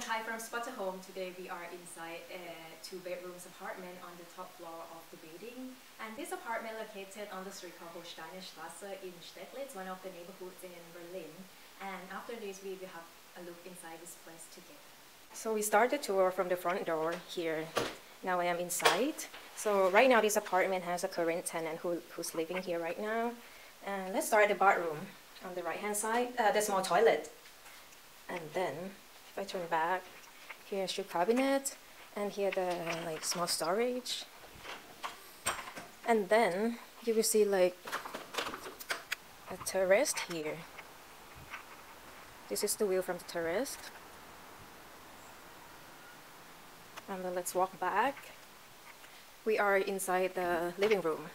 Kai from Spotahome. Today we are inside a two bedrooms apartment on the top floor of the building. And this apartment located on the street called Holsteiner Straße in Steglitz, one of the neighborhoods in Berlin. And after this we will have a look inside this place together. So we start the tour from the front door here. Now I am inside. So right now this apartment has a current tenant who, who's living here right now. And let's start the bathroom on the right hand side, uh, the small toilet. And then if I turn back, here's your cabinet and here the like small storage. And then you will see like a terrace here. This is the view from the terrace. And then let's walk back. We are inside the living room.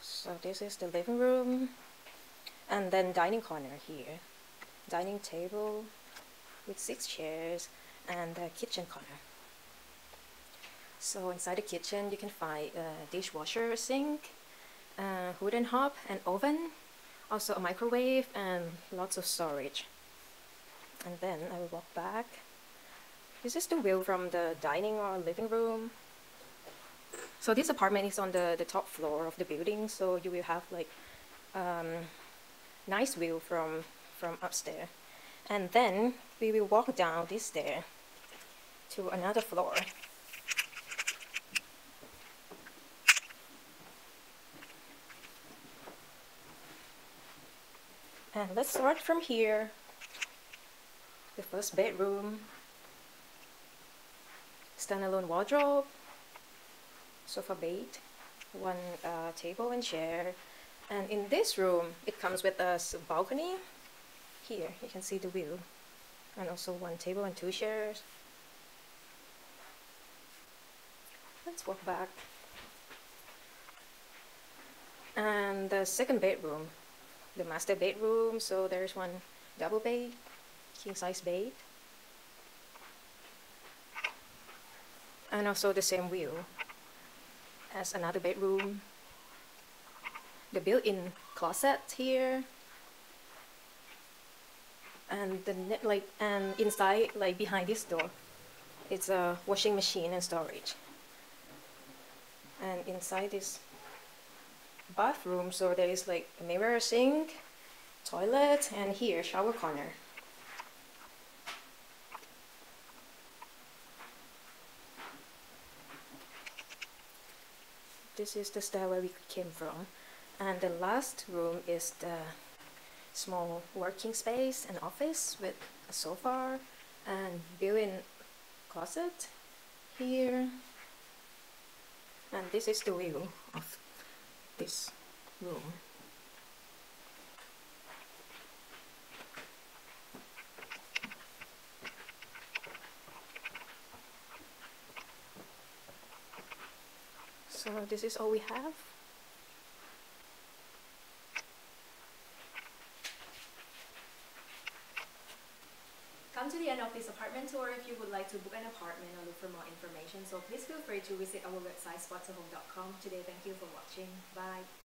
So this is the living room and then dining corner here. Dining table with six chairs and a kitchen corner. So inside the kitchen you can find a dishwasher, sink, a wooden hob, an oven, also a microwave and lots of storage. And then I will walk back. This is the view from the dining or living room. So this apartment is on the, the top floor of the building, so you will have like um, nice view from, from upstairs. And then we will walk down this stair to another floor. And let's start from here. The first bedroom. Standalone wardrobe. Sofa bed. One uh, table and chair. And in this room, it comes with a balcony. Here, you can see the view. And also one table and two chairs. Let's walk back. And the second bedroom the master bedroom. So there's one double bed, king size bed. And also the same view as another bedroom. The built-in closet here. And the like and inside like behind this door it's a washing machine and storage. And inside this bathroom so there is like a mirror sink toilet and here shower corner this is the stair where we came from and the last room is the small working space and office with a sofa and built-in closet here and this is the view of this room. So this is all we have. To the end of this apartment tour if you would like to book an apartment or look for more information. So please feel free to visit our website spotahome.com. Today, thank you for watching. Bye.